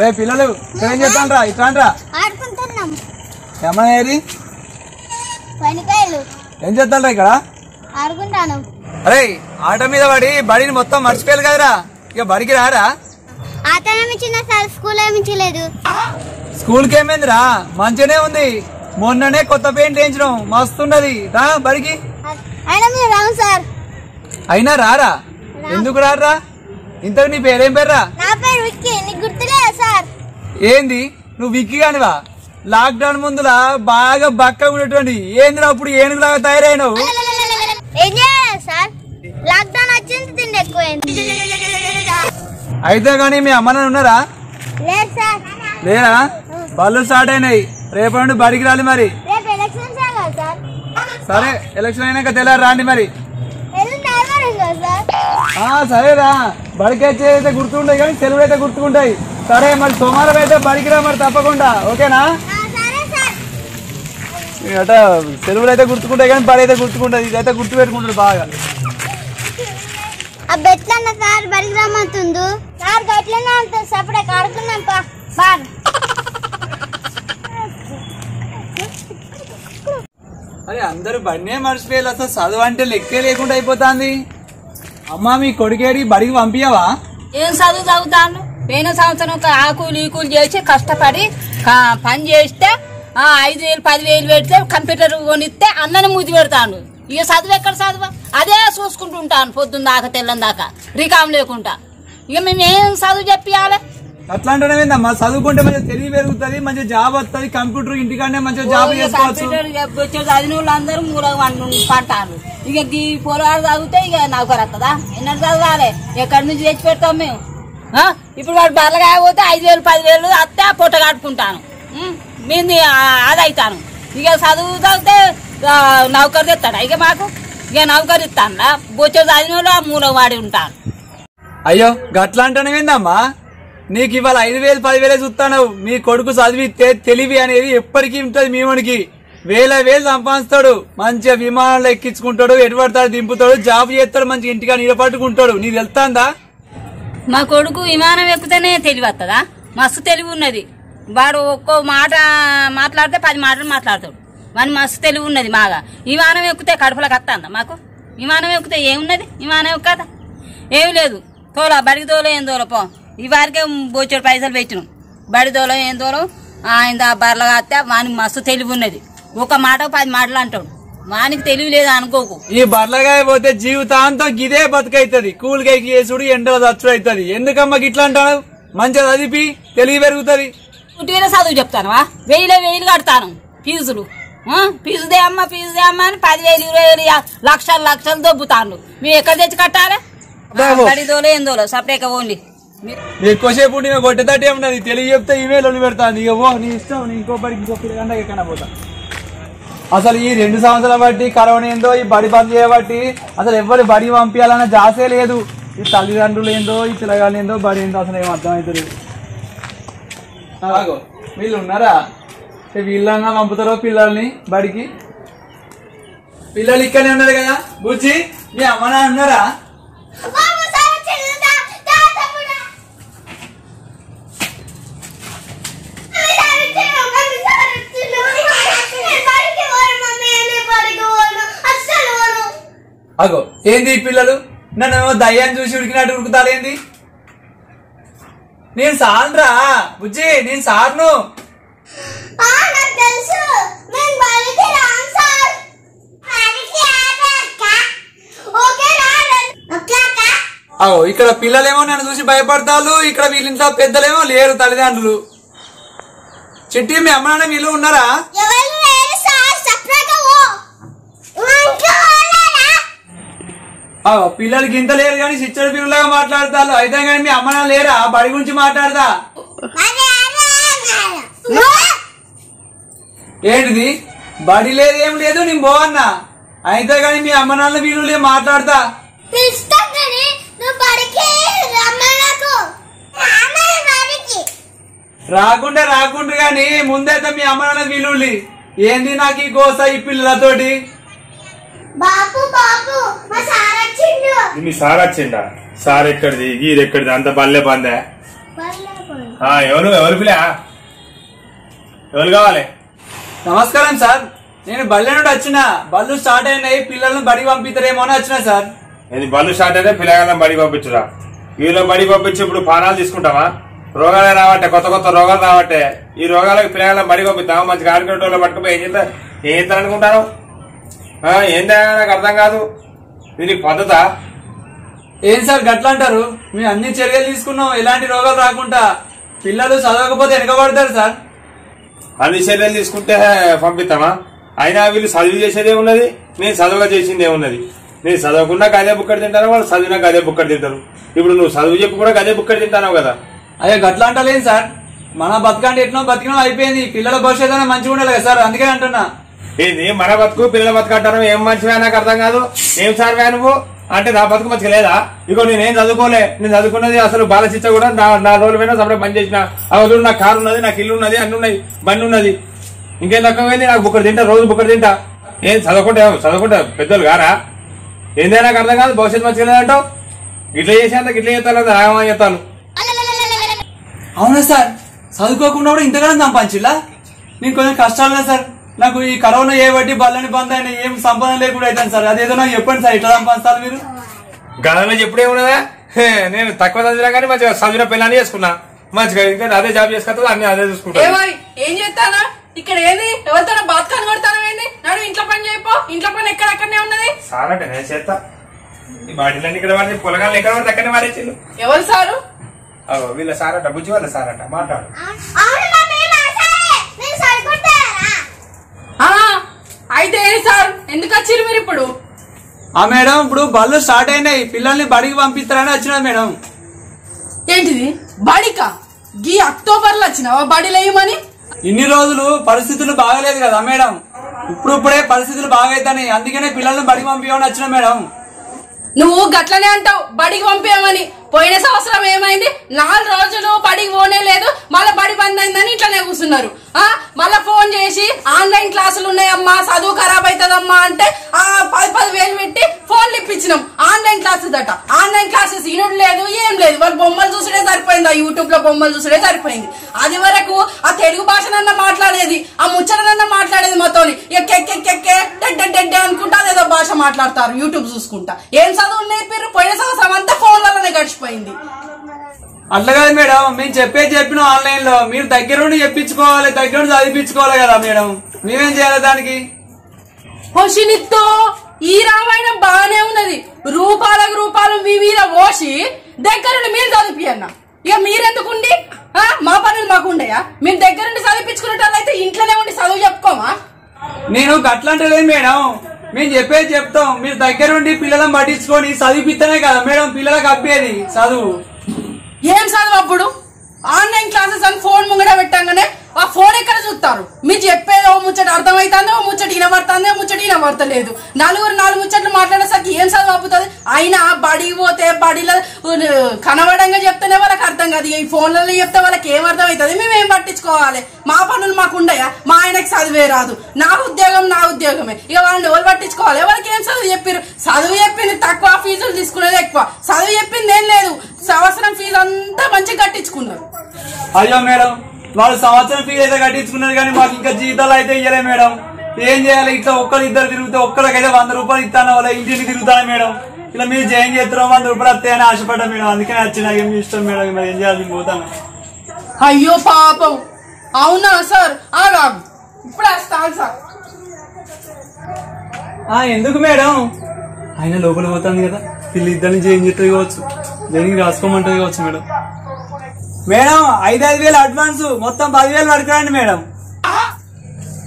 రే పిల్లలు ఇక్కడ ఏం చెప్తాండ్రా ఇట్లాంట్రా ఆడుకుంటున్నాం. ఏమన్నా ఏరి పనికాయలు. ఏం చేస్తాండ్రా ఇక్కడ? ఆడుకుంటాను. అరే ఆట మీద పడి బడిని మొత్తం మర్చిపోయారు కదరా? ఇక బడికి రారా? సార్ స్కూల్ ఏమి ఇచ్చలేదు స్కూల్కి ఏమైందిరా? మంచిగానే ఉంది. మొన్ననే కొత్త పెయింట్ వేయించడం మస్తున్నది రా బడికి. అయినా మీరు రాము సార్. అయినా రారా? ఎందుకు రారా? ఇంతకు నీ పేరేం పేర్రా? నా పేరు విక్కీ. నీకు గుర్తులేదా సార్? ఏంది? నువ్వు విక్కి కానివా? లాక్డౌన్ ముందులా బాగా బక్క ఉన్నటువంటి ఏందిరా అప్పుడు ఏనుగులాగా తయారైనావు? ఏం చేయాలి సార్? లాక్డౌన్ వచ్చింది తిండి ఎక్కువైంది. అయితే కానీ మీ అమ్మ నాన్న ఉన్నారా? లేదు సార్. లేరా? బళ్ళు స్టార్ట్ అయినాయి. రేపటి నుండి బడికి రాలి మరి. రేపు ఎలక్షన్స్ కదా సార్. సరే ఎలక్షన్ అయినాక తెల్లారి రాండి మరి. సరేరా. బడికి అయితే గుర్తుంటాయి కానీ సెలవులు అయితే గుర్తుకుంటాయి. సరే మరి సోమవారం అయితే బడికి రా మరి తప్పకుండా. ఓకేనా? అట సెలవులు అయితే గుర్తుకుంటాయి కానీ బడి అయితే గుర్తుకుంటుంది. ఇదైతే గుర్తు పెట్టుకుంటాడు బాగా. ఆ బెట్లన్న సార్ బడికి రమ్మంటుండు. సపడే సార్ అరే అందరూ బండే మర్చిపోయారు. అసలు చదువు అంటే లెక్కే లేకుండా అయిపోతాంది. అమ్మా మీ కొడుకేడి బడికి పంపించవా ఏం చదువు చదువుతాను? పోయిన సంవత్సరం ఒక ఆకులు ఈకులు చేసి కష్టపడి పని చేస్తే ఐదు వేలు పదివేలు పెడితే కంప్యూటర్ కొనిస్తే అన్నని ముద్దు పెడతాను. ఇక చదువు ఎక్కడ చదువు? అదే చూసుకుంటూ ఉంటాను పొద్దున్న దాకా తెల్లని దాకా రికామ్ లేకుండా. ఇక మేము ఏం చదువు చెప్పియాలి? అట్లా అంటేనేందమ్మా చదువుకుంటే మంచిగా తెలివి పెరుగుతుంది మంచిగా జాబ్ వస్తుంది కంప్యూటర్ ఇంటికాడనే మంచిగా జాబ్ చేసుకోవచ్చు. చదివిన వాళ్ళందరూ ఇక ఈ పొలాలు చదివితే ఇక నౌకరు వస్తుందా ఎన్నడు చదవాలి? ఎక్కడి నుంచి తెచ్చి పెడతాం మేము? ఇప్పుడు వాడు బర్రగా పోతే ఐదు వేలు పదివేలు అత్తే పొట్ట కట్టుకుంటాను? మీది అది అవుతాను ఇక చదువు చదివితే ఆ, నౌకరు తెస్తాడా ఇక మాకు? ఇక నౌకరు ఇస్తాను బొచ్చే చదివిన వాళ్ళు ఆ మూల వాడి ఉంటాను అయ్యో గట్లా అంటేనేందమ్మా నీకు ఇవాళ ఐదు వేలు పదివేలే చూస్తాను మీ కొడుకు చదివితే తెలివి అనేది ఎప్పటికీ ఉంటుంది మీవనికి వేల వేలు సంపాదిస్తాడు. మంచిగా విమానాలు ఎక్కించుకుంటాడు ఎటుపడతాడు దింపుతాడు జాబ్ చేస్తాడు మంచిగా ఇంటిగా నిలబట్టుకుంటాడు నీకు వెళ్తాందా మా కొడుకు విమానం ఎక్కుతేనే తెలివి వస్తుందా మస్తు తెలివి ఉన్నది. వాడు ఒక్కో మాట మాట్లాడితే పది మాటలు మాట్లాడతాడు. వాని మస్తు తెలివి ఉన్నది బాగా. విమానం ఎక్కితే కడుపులకు వస్తుందా మాకు? విమానం ఎక్కితే ఏమున్నది? విమానం ఎక్కదా ఏమి లేదు. తోలా బడికి తోలే ఏం తోలపో ఈ వారికే బోచెడు పైసలు పెట్టినాం. బడి తోలో ఏం తోలో ఆయన బర్రగా వస్తే వానికి మస్తు తెలివి ఉన్నది. ఒక మాట పది మాటలు అంటాడు. వానికి తెలివి లేదు అనుకోకు. ఈ బర్లగాయ పోతే జీవితాంతం గిదే బతుకైతది. కూలికాయ చేసుడు ఎండల దచ్చుడు అవుతుంది ఎందుకమ్మా గిట్లా అంటాడు మంచిగా చదివి తెలివి పెరుగుతుంది. పుట్టిన చదువు చెప్తానవా? వెయ్యిలే వెయ్యిలు కడతాను. ఫీజులు? ఫీజుదే అమ్మ ఫీజుదే అమ్మ అని పదివేలు ఇరవై వేలు లక్షలు లక్షలు దొబ్బుతాను మేము ఎక్కడ తెచ్చి కట్టాలి? బాబు. గడిదోలో ఏందోలో సపరేట్గా ఓన్లీ ఎక్కువసేపు ఉండి నేను కొట్టేదట్టే ఉన్నది? తెలివి చెప్తే ఈమెయిల్ ఒళ్ళు పెడతాను ఇక ఓ నీ ఇష్టం నీ ఇంకో బడికి ఇంకో పిల్లగంట ఎక్కడ పోతా. అసలు ఈ రెండు సంవత్సరాల బట్టి కరోనా ఏందో ఈ బడి బంద్ చేయబట్టి అసలు ఎవరు బడి పంపించాలన్న జాసే లేదు. ఈ తల్లిదండ్రులు ఏందో ఈ పిల్లగాళ్ళు ఏందో బడి ఏందో అసలు ఏం అర్థమవుతుంది అలాగో వీళ్ళు ఉన్నారా? వీళ్ళంగా పంపుతారో పిల్లల్ని బడికి? పిల్లలు ఇక్కడనే ఉన్నారు కదా? బుజ్జి మీ అమ్మ నాన్న ఉన్నారా బాబు సార్ వచ్చిండు దా దా తమ్ముడా మమ్మీ సార్ వచ్చిండు మమ్మీ సార్ వచ్చిండు నేను బడికి పోను మమ్మీ నేను బడికి పోను అస్సలు పోను అగో ఏంది ఈ పిల్లలు? నన్ను ఏమో దయ్యాన్ని చూసి ఉడికినట్టు ఉడుకుతారేంది నేను సాన్రా బుజ్జి నేను సార్ను. అగో ఇక్కడ పిల్లలేమో నన్ను చూసి భయపడతారు ఇక్కడ వీళ్ళ ఇంట్లో పెద్దలేమో లేరు తల్లిదండ్రులు. చిట్టి మీ అమ్మ నాన్న వీళ్ళు ఉన్నారా ఎవరు లేరు సార్ సపరేట్గా పో మా ఇంట్లో వాళ్ళేనా పిల్లలు పిల్లలకి ఇంత లేరు కానీ సిచ్చడి పిల్లలాగా మాట్లాడతారు. అయితే కానీ మీ అమ్మ లేరా? బడి గురించి మాట్లాడదా? ఏంటిది? బడి లేదు ఏం లేదు నేను పోవన్నా. అయితే కానీ మీ అమ్మ నాన్న వీళ్ళు మాట్లాడతా. రాకుండా రాకుండా గాని ముందైతే మీ అమ్మ నాన్న వీళ్ళు ఏంది నాకు ఈ గోస ఈ పిల్లలతోటి బాపు బాపు మా సార్ వచ్చిండు మీ సార్ వచ్చిండా? సార్ ఎక్కడిది? గీరు ఎక్కడిది? అంత బల్లే బందే. ఆ, ఎవరు ఎవరు పిల్ల? ఎవరు కావాలి? నమస్కారం సార్. నేను బల్లె నుండి వచ్చిన. బళ్ళు స్టార్ట్ అయినాయి. పిల్లలను బడికి పంపిస్తారేమో అని వచ్చిన సార్. ఇది బళ్ళు స్టార్ట్ అయితే పిల్లగాళ్ళని బడికి పంపించురా? వీళ్ళని బడికి పంపించి ఇప్పుడు పానాలు తీసుకుంటామా రోగాలే రావట్టే కొత్త కొత్త రోగాలు రావట్టే. ఈ రోగాలకు పిల్లగాళ్ళని బడికి పంపిస్తామా మంచి ఆడుకునే పట్టుకుపోయి ఏం చేస్తారు ఏం చేస్తారు అనుకుంటారు ఆ, ఏందా నాకు అర్థం కాదు. దీనికి పద్ధత? ఏం సార్ గట్ల అంటారు మేము అన్ని చర్యలు తీసుకున్నాం ఎలాంటి రోగాలు రాకుండా. పిల్లలు చదవకపోతే వెనకబడతారు సార్. అన్ని చర్యలు తీసుకుంటే పంపిస్తామా? అయినా వీళ్ళు చదువు చేసేదే ఉన్నది నేను చదువుగా చేసింది ఏమున్నది నేను చదవకుండా గదే బుక్కడి తింటాను వాళ్ళు చదివినా గదే బుక్కడి తింటారు. ఇప్పుడు నువ్వు చదువు చెప్పి కూడా గదే బుక్కడి తింటావు కదా. అయ్యో గట్ల అంటలేదు సార్. మన బతకండి ఎట్నో బతికినో అయిపోయింది. పిల్లల భవిష్యత్తు మంచిగా ఉండాలి కదా సార్ అందుకే అంటున్నా. ఏంది మన బతుకు పిల్లల బతుకు అంటారు? ఏం మంచివా నాకు అర్థం కాదు. ఏం సార్ నువ్వు? అంటే నా బతుకు మంచిగా లేదా? ఇగో నేనేం చదువుకోలే. నేను చదువుకున్నది అసలు బాలచిచ్చ కూడా నా నా రోజుల పైన సపడే పని చేసిన. అవసరం నా కారు ఉన్నది నాకు ఇల్లు ఉన్నది అన్ని ఉన్నాయి. బండి ఉన్నది. ఇంకేం తక్కువైంది నాకు బుక్కడు తింటా రోజు బుక్కడు తింటా. ఏం చదవకుంటే చదువుకుంటా పెద్దలు గారా ఏందే నాకు అర్థం కాదు భవిష్యత్తు మంచిగా లేదంటావు ఇట్లా చేసేంత ఇట్లా చేస్తాను రాగమని చెప్తాను. అవునా సార్? చదువుకోకుండా కూడా ఇంతగానో సంపాదించిల్లా నేను కొంచెం కష్టాలు సార్. నాకు ఈ కరోనా ఏ బట్టి బల్లని బంద్ అయినా ఏం సంపాదన లేకుండా అవుతాను సార్. అదేదో నాకు చెప్పండి సార్. ఎట్లా సంపాదిస్తారు మీరు? గతంలో చెప్పుడే ఉన్నదా నేను తక్కువ చదివినా కానీ మంచిగా చదివిన పిల్లని చేసుకున్నా. మంచిగా ఇంకా అదే జాబ్ చేసుకుంటా అన్ని అదే చూసుకుంటా ఏం చేస్తానా? ఇక్కడ ఏంది? ఎవరితో బాత్కాన్ని కొడతాను ఏంది? నాడు ఇంట్లో పని చేయపో. ఇంట్లో పని ఎక్కడెక్కడనే ఉన్నది. సార్ అంటే నేను చేస్తా. ఈ బాటిలన్నీ ఇక్కడ వాడి పొలగాళ్ళు ఎక్కడ అక్కడనే వాడేసిండు ఎవరు సారు? వీళ్ళ సార్ అంట బుజ్జి వాళ్ళ సార్ అంట మాట్లాడు అవును మమ్మీ మా సరే నేను సరికొట్టారా ఆ, అయితే ఏంటి సార్ ఎందుకు వచ్చిర్రు మీరు ఇప్పుడు ఆ మేడం ఇప్పుడు బళ్ళు స్టార్ట్ అయినాయి. పిల్లల్ని బడికి పంపిస్తారని వచ్చినది మేడం. ఏంటిది? బడిక? గీ అక్టోబర్లో వచ్చినావా బడి లేయమని? ఇన్ని రోజులు పరిస్థితులు బాగలేదు కదా మేడం. ఇప్పుడు ఇప్పుడే పరిస్థితులు బాగైతాయి అందుకనే పిల్లల్ని బడికి పంపించమని వచ్చిన మేడం. నువ్వు గట్లనే అంటావు బడికి పంపేయమని. పోయిన సంవత్సరం ఏమైంది? నాలుగు రోజులు బడికి పోనే లేదు మళ్ళీ బడి బంద్ అయిందని ఇట్లనే కూర్చున్నారు. ఆ మళ్ళీ ఫోన్ చేసి ఆన్లైన్ క్లాసులు ఉన్నాయమ్మా చదువు ఖరాబ్ అవుతుందమ్మా అంటే ఆ పది పది వేలు పెట్టి ఫోన్లు ఇప్పించినాం. ఆన్లైన్ క్లాసెస్ అట. ఆన్లైన్ క్లాసెస్ ఇనుడు లేదు ఏం లేదు. వాళ్ళు బొమ్మలు చూసుడే సరిపోయింది ఆ యూట్యూబ్లో బొమ్మలు చూసుడే సరిపోయింది. అది వరకు ఆ తెలుగు భాష మాట్లాడతారు యూట్యూబ్ చూసుకుంటా. ఏం చదువు నేర్పారు పోయిన సంవత్సరం అంతా ఫోన్లలోనే గడిచిపోయింది. అట్లా కాదు మేడం మేము చెప్పేది చెప్పిన ఆన్లైన్లో మీరు దగ్గర నుండి చెప్పించుకోవాలి దగ్గర నుండి చదివించుకోవాలి కదా మేడం. మేమేం చేయాలి దానికి? ఈ రామాయణం బాగానే ఉన్నది. రూపాలకు రూపాలు మీ మీద పోసి దగ్గరుండి మీరు చదివియన్న ఇక మీరెందుకుండి? ఆ, మా పనులు మాకు ఉండయా మీరు దగ్గరుండి చదివించుకునేటోళ్ళైతే ఇంట్లోనే ఉండి చదువు చెప్పుకోమా? నేను గట్లంటలేదు మేడం. మేము చెప్పేది చెప్తాం. మీరు దగ్గర ఉండి పిల్లలను పట్టించుకొని చదివిపిస్తేనే కదా మేడం పిల్లలకు అప్పేది చదువు. ఏం చదువు అప్పుడు? ఆన్లైన్ క్లాసెస్ అని ఫోన్ ముంగడ పెట్టంగానే ఆ ఫోన్ ఎక్కడ చూస్తారు? మీరు చెప్పేది ఓ ముచ్చట అర్థమవుతుందో ఓ ముచ్చట వినబడుతుంది? ఓ ముచ్చట వినబడతలేదు. నలుగురు నాలుగు ముచ్చట్లు మాట్లాడేసరికి ఏం చదువు అయినా బడికి పోతే బడిలో కనబడంగా చెప్తేనే వాళ్ళకి అర్థం కాదు. ఈ ఫోన్లలో చెప్తే వాళ్ళకి ఏం అర్థం అవుతుంది మేము ఏం పట్టించుకోవాలి? మా పనులు మాకు ఉండయా? మా ఆయనకి చదివే రాదు. నా ఉద్యోగం నా ఉద్యోగమే. ఇక వాళ్ళని ఎవరు పట్టించుకోవాలి? వాళ్ళకి ఏం చదువు చెప్పారు చదువు చెప్పింది తక్కువ ఫీజులు తీసుకునేది ఎక్కువ. చదువు చెప్పింది ఏం లేదు. సంవత్సరం ఫీజు అంతా మంచిగా కట్టించుకున్నారు. అయ్యో మేడం. వాళ్ళు సంవత్సరం ఫీజు అయితే కట్టించుకున్నారు కానీ మాకు ఇంకా జీతాలు అయితే ఇయ్యలే మేడం. ఏం చేయాలి? ఇట్లా ఒక్కరు ఇద్దరు తిరిగితే ఒక్కరికైతే వంద రూపాయలు ఇస్తాను వాళ్ళ ఇంటికి తిరుగుతాను మేడం? ఇలా మీరు జాయిన్ చేస్తున్నాం వంద రూపాయలు వస్తాయని ఆశపడ్డా మేడం. అందుకనే వచ్చిన ఇష్టం మేడం? మరి ఏం చేయాలి? పోతాను. అయ్యో పాపం. అవునా సార్? ఆగా. ఇప్పుడు వస్తాను సార్. ఆ ఎందుకు మేడం? ఆయన లోపల పోతుంది కదా. వీళ్ళు ఇద్దరిని చేంజ్ చేస్తుంది కావచ్చు. దేనికి రాసుకోమంటుంది కావచ్చు మేడం? మేడం ఐదు ఐదు వేలు అడ్వాన్స్. మొత్తం పదివేలు పడుకురండి మేడం.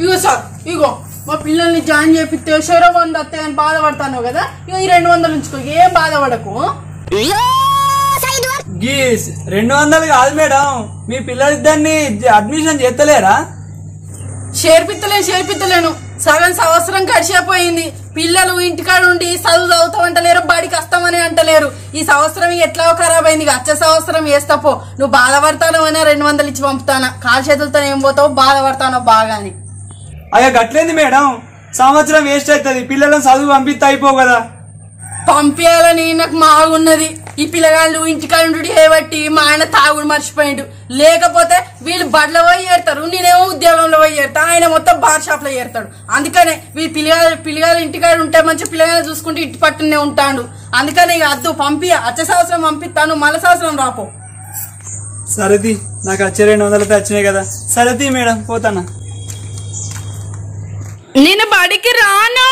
ఇగో సార్ ఇగో మా పిల్లల్ని జాయిన్ చేపిస్తే షెరో వంద వస్తాయని బాధపడతాను కదా? ఇక ఈ రెండు వందలు ఉంచుకో ఏం బాధపడకు? గీస్ రెండు వందలు కాదు మేడం. మీ పిల్లలిద్దరిని అడ్మిషన్ చేస్తలేరా? చేర్పిత్తలేను చేర్పిత్తలేను. సగం సంవత్సరం గడిచిపోయింది. పిల్లలు ఇంటికాడ ఉండి చదువు చదువుతాం అంటలేరు బడికి వస్తామని అంటలేరు. ఈ సంవత్సరం ఎట్లా ఖరాబ్ అయింది వచ్చే సంవత్సరం వేస్తాపో నువ్వు బాధపడతాను అయినా రెండు వందలు ఇచ్చి పంపుతానా? కాలు చేతులతో ఏం పోతావు? బాధపడతానో బాగా అని అయ్యా గట్లేంది మేడం? సంవత్సరం వేస్ట్ అవుతుంది. పిల్లలను చదువు పంపిస్తే అయిపో కదా. పంపించాలని నాకు మాగున్నది. ఈ పిల్లగాళ్ళు ఇంటికాడ ఉండి ఏబట్టి మా ఆయన తాగుడు మర్చిపోయిండు. లేకపోతే వీళ్ళు బడ్ల పోయి ఏడతారు నేనేమో ఉద్యోగంలో పోయి ఏడతా ఆయన మొత్తం బార్ షాప్లో ఏడతాడు అందుకనే వీళ్ళు పిల్లగాలు పిల్లగాలు ఇంటికాడ ఉంటే మంచి పిల్లగాలు చూసుకుంటే ఇంటి పట్టునే ఉంటాడు. అందుకనే ఇక అద్దు పంపి అచ్చ సంవత్సరం పంపిస్తాను. మళ్ళా సంవత్సరం రాపో. సరేది నాకు వచ్చే రెండు వందలతో వచ్చినాయి కదా. సరేది మేడం పోతానా? నేను బడికి రాను.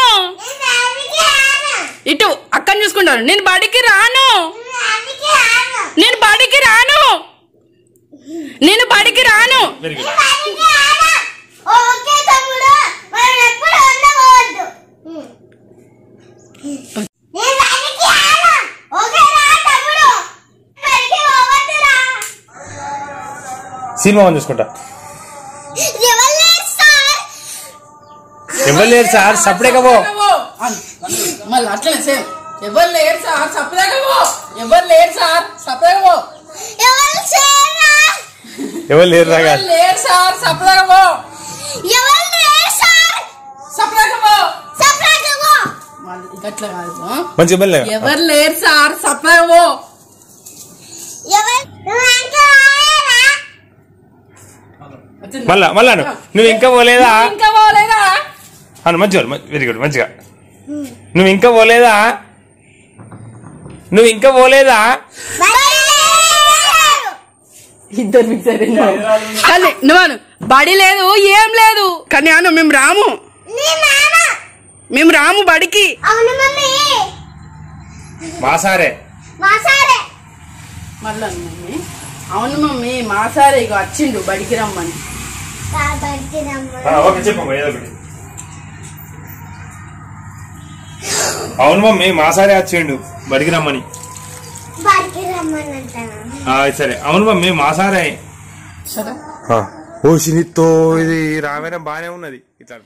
ఇటు అక్కని చూసుకుంటాను నేను బడికి రాను. నేను దానికి రాను. నేను బడికి రాను. నేను బడికి రాను. సినిమా చూసుకుంటా. ఎవరు లేరు సార్? సపరేట్గా పో మళ్ళీ అట్లనే సేమ్ ఎవరు లేరు సార్? సపరేట్గా ఎవరు లేరు సార్? సపరేట్గా ఎవరు లేరు? లేరు సార్? సపరేట్గా ఇట్లా కాదు ఎవరు లేరు సార్? సపరేట్గా? మళ్ళా మళ్ళా. నువ్వు ఇంకా పోలేదా? ఇంకా పోలేదా? అను మంచిగా వెరీ గుడ్ మంచిగా. నువ్వు ఇంకా పోలేదా? నువ్వు ఇంకా పోలేదా? ఇద్దరు మిక్స్ నువ్వు బడి లేదు ఏం లేదు. కానీ అను మేము రాము. మేము రాము బడికి. అవును మమ్మీ. మా సారే మా సారే మళ్ళీ మమ్మీ. అవును మమ్మీ మా సారే ఇక వచ్చిండు బడికి రమ్మని. బడికి రమ్మ ఆ, ఓకే చెప్పమ్మా ఏదో ఒకటి. అవును మమ్మీ మా సారే వచ్చిండు బడికి రమ్మని. సరే. అవును మమ్మీ మా సారే. సరే. ఓ శనితో ఇది రామాయణం బానే ఉన్నది. ఇట్లా